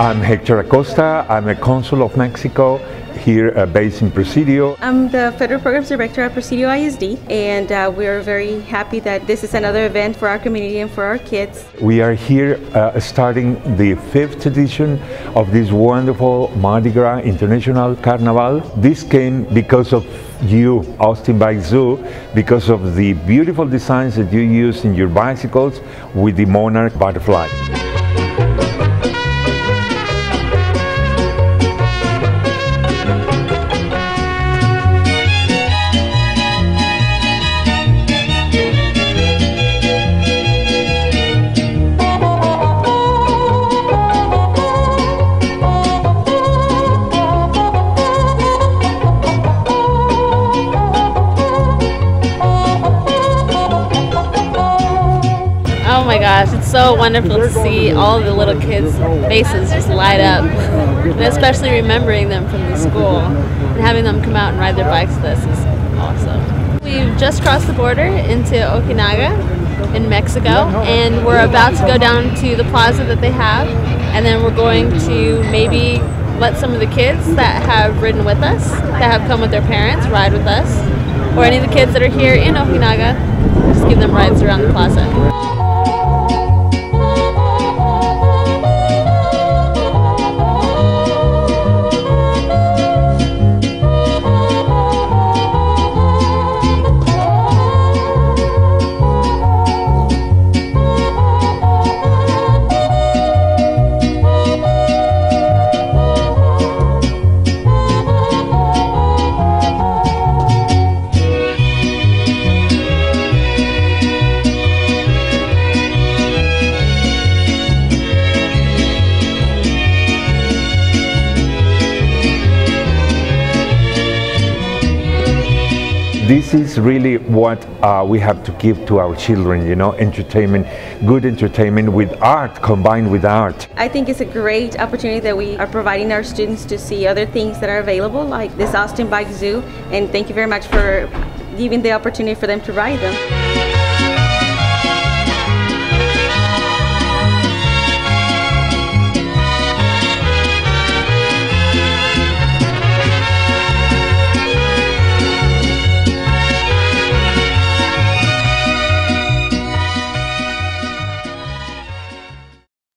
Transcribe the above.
I'm Hector Acosta. I'm a consul of Mexico here uh, based in Presidio. I'm the Federal Programs Director at Presidio ISD, and uh, we're very happy that this is another event for our community and for our kids. We are here uh, starting the fifth edition of this wonderful Mardi Gras International Carnival. This came because of you, Austin Bike Zoo, because of the beautiful designs that you use in your bicycles with the Monarch butterfly. Oh my gosh, it's so wonderful to see all the little kids' faces just light up, and especially remembering them from the school and having them come out and ride their bikes with us is awesome. We've just crossed the border into Ojinaga in Mexico, and we're about to go down to the plaza that they have, and then we're going to maybe let some of the kids that have ridden with us, that have come with their parents, ride with us, or any of the kids that are here in Ojinaga, just give them rides around the plaza. This is really what uh, we have to give to our children, you know, entertainment, good entertainment with art, combined with art. I think it's a great opportunity that we are providing our students to see other things that are available, like this Austin Bike Zoo, and thank you very much for giving the opportunity for them to ride them.